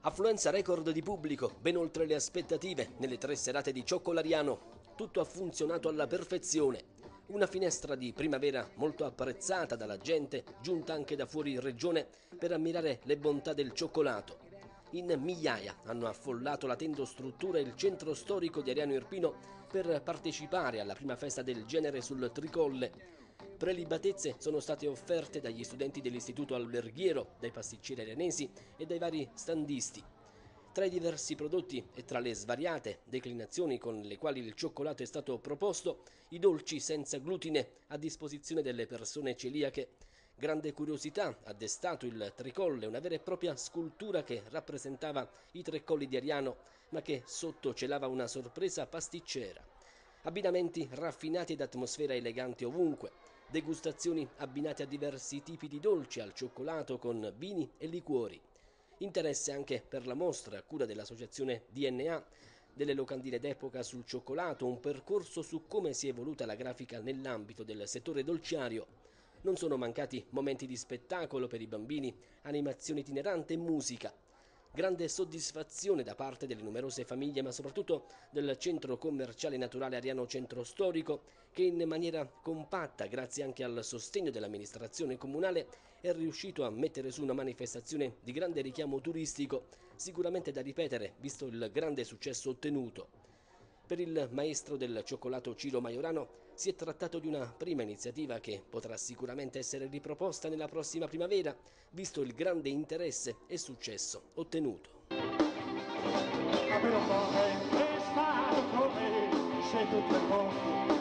Affluenza record di pubblico, ben oltre le aspettative, nelle tre serate di Cioccolariano. Tutto ha funzionato alla perfezione. Una finestra di primavera molto apprezzata dalla gente, giunta anche da fuori regione per ammirare le bontà del cioccolato. In migliaia hanno affollato la tendostruttura e il centro storico di Ariano Irpino per partecipare alla prima festa del genere sul Tricolle. Prelibatezze sono state offerte dagli studenti dell'Istituto Alberghiero, dai pasticceri arenesi e dai vari standisti. Tra i diversi prodotti e tra le svariate declinazioni con le quali il cioccolato è stato proposto, i dolci senza glutine a disposizione delle persone celiache. Grande curiosità ha destato il tricolle, una vera e propria scultura che rappresentava i tre colli di Ariano, ma che sotto celava una sorpresa pasticcera. Abbinamenti raffinati ed atmosfera elegante ovunque, degustazioni abbinate a diversi tipi di dolci al cioccolato con vini e liquori. Interesse anche per la mostra a cura dell'associazione DNA delle locandine d'epoca sul cioccolato, un percorso su come si è evoluta la grafica nell'ambito del settore dolciario. Non sono mancati momenti di spettacolo per i bambini, animazione itinerante e musica. Grande soddisfazione da parte delle numerose famiglie, ma soprattutto del centro commerciale naturale Ariano Centro Storico, che in maniera compatta, grazie anche al sostegno dell'amministrazione comunale, è riuscito a mettere su una manifestazione di grande richiamo turistico, sicuramente da ripetere, visto il grande successo ottenuto. Per il maestro del cioccolato Ciro Maiorano si è trattato di una prima iniziativa che potrà sicuramente essere riproposta nella prossima primavera, visto il grande interesse e successo ottenuto. Ma però vorrei restare con me se tutte cose